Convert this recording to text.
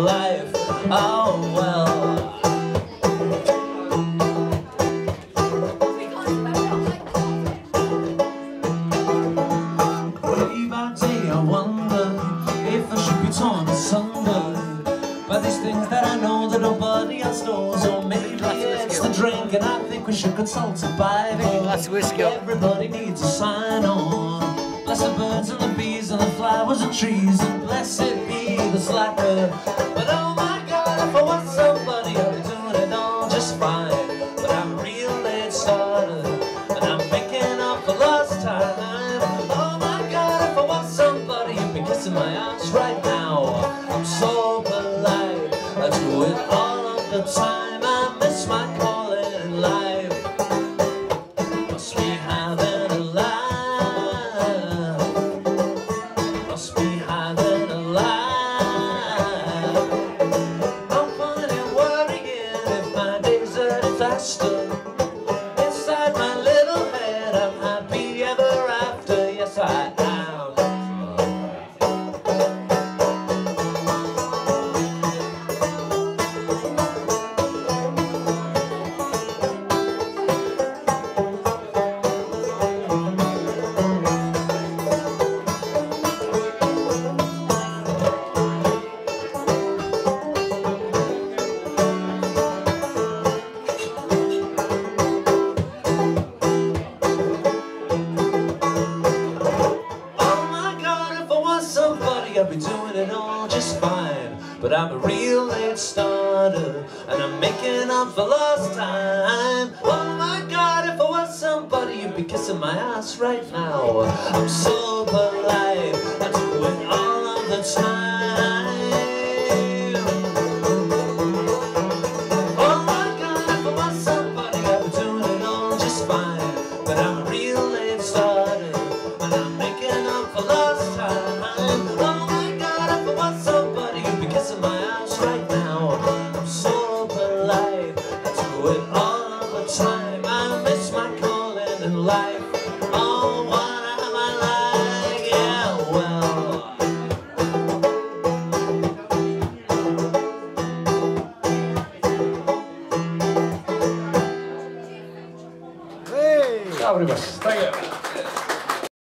life. Oh well. Day by day I wonder if I should be torn asunder by these things that I know that nobody else knows, or maybe it's the drink, and I think we should consult a Bible. Glass of whiskey. Everybody needs a sign on. Bless the birds and the bees and the flowers and trees, and blessed be the slacker. I do it all of the time. I miss my calling in life. Must be having a life. Must be having a life. I'm funny worrying if my day's a disaster. Inside my little head, I'm happy ever after. Yes, I But I'm a real late starter, and I'm making up for lost time. Oh my god, if I was somebody, you'd be kissing my ass right now. I'm so polite, I do it all of the time. Oh my god, if I was somebody, I'd be doing it all just fine. But I'm a real late starter, and I'm making up for lost the time. I miss my calling in life. Oh, what am I like? Yeah, well. Hey! Ciao, prima.